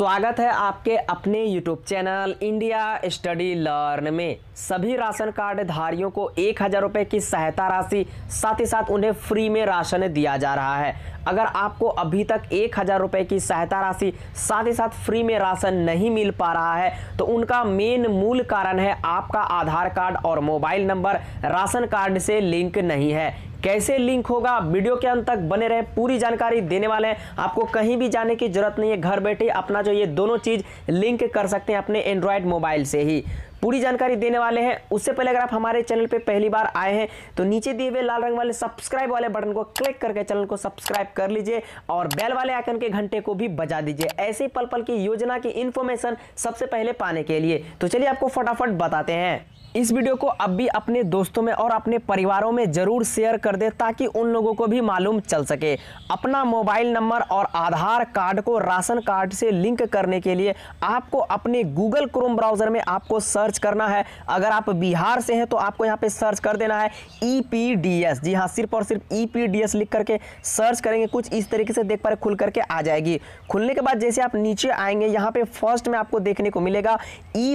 स्वागत है आपके अपने YouTube channel India study learn में। सभी राशन कार्ड धारियों को एक हज़ार रुपये की सहायता राशि, साथ ही साथ उन्हें फ्री में राशन दिया जा रहा है। अगर आपको अभी तक एक हज़ार रुपये की सहायता राशि, साथ ही साथ फ्री में राशन नहीं मिल पा रहा है तो उनका मेन मूल कारण है आपका आधार कार्ड और मोबाइल नंबर। राशन कार्ड से लिंक नहीं है। कैसे लिंक होगा? वीडियो के अंत तक बने रहे, पूरी जानकारी देने वाले हैं। आपको कहीं भी जाने की ज़रूरत नहीं है, घर बैठे अपना जो ये दोनों चीज़ लिंक कर सकते हैं अपने एंड्रॉयड मोबाइल से ही। पूरी जानकारी देने वाले हैं। उससे पहले अगर आप हमारे चैनल पे पहली बार आए हैं तो नीचे दिए हुए लाल रंग वाले सब्सक्राइब वाले बटन को क्लिक करके चैनल को सब्सक्राइब कर लीजिए और बेल वाले आइकन के घंटे को भी बजा दीजिए। ऐसे पल पल की योजना की इन्फॉर्मेशन सबसे पहले पाने के लिए। तो चलिए आपको फटाफट बताते हैं। इस वीडियो को अब भी अपने दोस्तों में और अपने परिवारों में ज़रूर शेयर कर दे ताकि उन लोगों को भी मालूम चल सके। अपना मोबाइल नंबर और आधार कार्ड को राशन कार्ड से लिंक करने के लिए आपको अपने गूगल क्रोम ब्राउज़र में आपको सर्च करना है। अगर आप बिहार से हैं तो आपको यहाँ पे सर्च कर देना है ई जी हाँ सिर्फ़ और सिर्फ़ ईपीडीएस लिख करके सर्च करेंगे, कुछ इस तरीके से देख पा रहे खुल करके आ जाएगी। खुलने के बाद जैसे आप नीचे आएँगे, यहाँ पे फ़र्स्ट में आपको देखने को मिलेगा E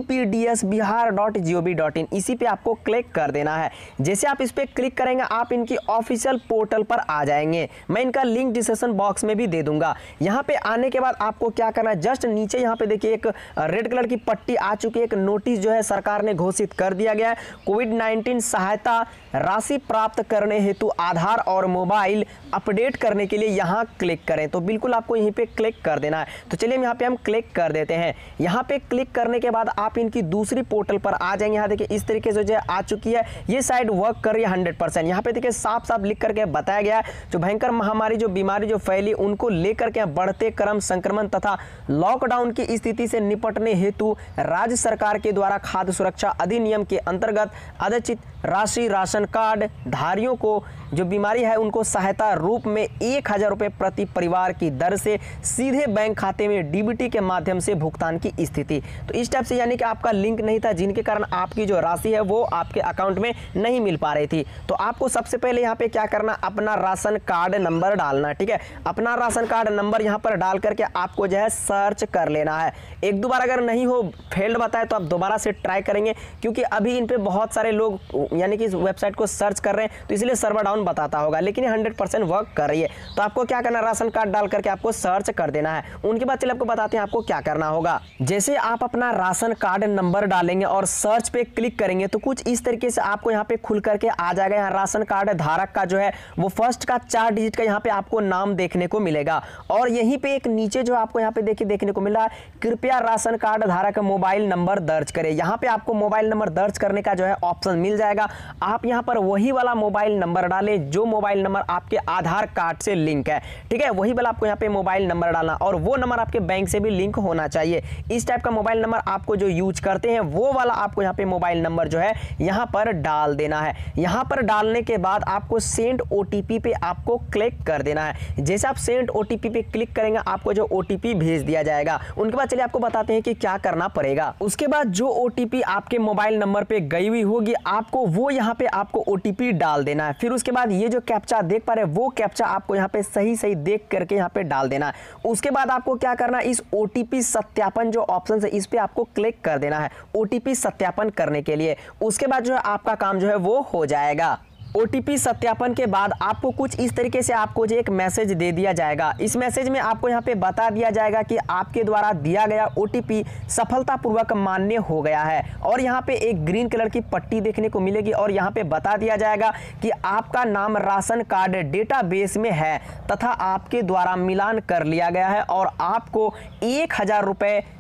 Bihar dot G O V dot I N पे आपको क्लिक कर देना है। जैसे आप इस पर क्लिक करेंगे, आप इनकी ऑफिशियल पोर्टल पर आ जाएँगे। मैं इनका लिंक डिस्क्रिप्शन बॉक्स में भी दे दूँगा। यहाँ पे आने के बाद आपको क्या करना है, जस्ट नीचे यहाँ पे देखिए एक रेड कलर की पट्टी आ चुकी है, एक नोटिस जो है सरकार ने घोषित कर दिया गया है। कोविड नाइन्टीन सहायता राशि प्राप्त करने हेतु आधार और मोबाइल अपडेट करने के लिए यहाँ क्लिक करें। तो बिल्कुल आपको यहीं पे क्लिक कर देना है। तो चलिए यहाँ पे हम क्लिक कर देते हैं। यहाँ पे क्लिक करने के बाद आप इनकी दूसरी पोर्टल पर आ जाएँगे। यहाँ देखिए, इस तरीके से जो आ चुकी है, ये साइड वर्क कर रही है हंड्रेड परसेंट। यहाँ पे देखिए साफ़ साफ़ लिख करके बताया गया है, जो भयंकर महामारी, जो बीमारी, जो फैली, उनको लेकर के बढ़ते क्रम संक्रमण तथा लॉकडाउन की स्थिति से निपटने हेतु राज्य सरकार के द्वारा खाद्य सुरक्षा अधिनियम के अंतर्गत अधिचित राशि राशन कार्ड धारियों को जो बीमारी है, उनको सहायता रूप में एक हज़ार रुपये प्रति परिवार की दर से सीधे बैंक खाते में डीबीटी के माध्यम से भुगतान की स्थिति। तो इस टाइप से यानी कि आपका लिंक नहीं था, जिनके कारण आपकी जो राशि है, वो आपके अकाउंट में नहीं मिल पा रही थी। तो आपको सबसे पहले यहाँ पे क्या करना, अपना राशन कार्ड नंबर डालना, ठीक है? अपना राशन कार्ड नंबर यहाँ पर डाल करके आपको जो है सर्च कर लेना है। एक दो बार अगर नहीं हो, फेल्ड बताए तो आप दोबारा से ट्राई करेंगे, क्योंकि अभी इन पर बहुत सारे लोग, यानी कि इस वेबसाइट को सर्च कर रहे हैं तो इसलिए सर्वर डाउन बताता होगा, लेकिन ये हंड्रेड वर्क कर रही है। तो आपको क्या करना राशन कार्ड डाल करके आपको सर्च कर देना है। उनके बाद चलिए आपको बताते हैं आपको क्या करना होगा। जैसे आप अपना राशन कार्ड नंबर डालेंगे और सर्च पे क्लिक करेंगे तो कुछ इस तरीके से आपको यहाँ पे खुल करके आ जाएगा। यहाँ राशन कार्ड धारक का जो है, वो फ़र्स्ट का चार डिजिट का यहाँ पे आपको नाम देखने को मिलेगा। और यहीं पे एक नीचे जो आपको यहाँ पे देखिए, देखने को मिला कृपया राशन कार्ड धारक मोबाइल नंबर दर्ज करें। यहाँ पे आपको मोबाइल नंबर दर्ज करने का जो है ऑप्शन मिल जाएगा। आप यहाँ पर वही वाला मोबाइल नंबर डालें, जो मोबाइल नंबर आपके आधार कार्ड से लिंक है। ठीक है? वही वाला आपको यहाँ पे मोबाइल नंबर डालना और वो नंबर आपके बैंक से भी लिंक होना चाहिए। इस टाइप का मोबाइल नंबर आपको जो यूज़ करते हैं, वो वाला आपको यहाँ पे मोबाइल नंबर जो है यहाँ पर डाल देना है। यहाँ पर डालने के बाद आपको सेंड ओ पे आपको क्लिक कर देना है। जैसे आप सेंड ओ पे क्लिक करेंगे, आपको जो ओटीपी भेज दिया जाएगा। उनके बाद चलिए आपको बताते हैं कि क्या करना पड़ेगा। उसके बाद जो ओटी आपके मोबाइल नंबर पे गई हुई होगी। आपको वो यहाँ पे आपको ओटीपी डाल देना है। फिर उसके बाद ये जो कैप्चा देख पा रहे वो कैप्चा आपको यहाँ पे सही सही देख करके यहाँ पे डाल देना है। उसके बाद आपको क्या करना है, इस ओ सत्यापन जो ऑप्शन है, इस पर आपको क्लिक कर देना है ओ सत्यापन करने के लिए। उसके बाद जो है, आपका काम जो है, वो हो जाएगा। ओटीपी सत्यापन के बाद आपको कुछ इस तरीके से आपको जो एक मैसेज दे दिया जाएगा। इस मैसेज में आपको यहाँ पे बता दिया जाएगा कि आपके द्वारा दिया गया ओटीपी सफलतापूर्वक मान्य हो गया है। और यहाँ पे एक ग्रीन कलर की पट्टी देखने को मिलेगी और यहाँ पे बता दिया जाएगा कि आपका नाम राशन कार्ड डेटाबेस में है तथा आपके द्वारा मिलान कर लिया गया है और आपको एक हज़ार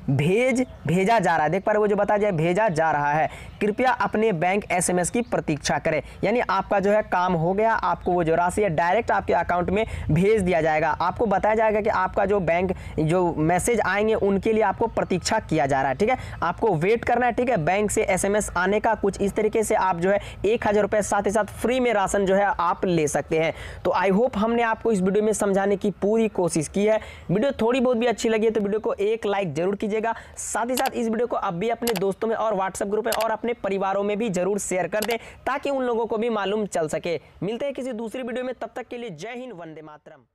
भेज, भेजा जा रहा है। देख पा रहे वो जो बता जाए भेजा जा रहा है। कृपया अपने बैंक एसएमएस की प्रतीक्षा करें। यानी आपका जो है काम हो गया, आपको वो जो राशि है डायरेक्ट आपके अकाउंट में भेज दिया जाएगा। आपको बताया जाएगा कि आपका जो बैंक जो मैसेज आएँगे, उनके लिए आपको प्रतीक्षा किया जा रहा है, ठीक है? आपको वेट करना है, ठीक है? बैंक से एसएमएस आने का कुछ इस तरीके से आप जो है एक हज़ार रुपये साथ ही साथ फ्री में राशन जो है आप ले सकते हैं। तो आई होप हमने आपको इस वीडियो में समझाने की पूरी कोशिश की है। वीडियो थोड़ी बहुत भी अच्छी लगी है तो वीडियो को एक लाइक ज़रूर कीजिएगा। साथ ही साथ इस वीडियो को अब भी अपने दोस्तों में और व्हाट्सएप ग्रुप में और अपने परिवारों में भी ज़रूर शेयर कर दें, ताकि उन लोगों को भी मालूम चल सके। मिलते हैं किसी दूसरी वीडियो में, तब तक के लिए जय हिंद, वंदे मातरम।